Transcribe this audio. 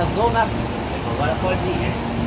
Arrasou na. Agora pode ir, né?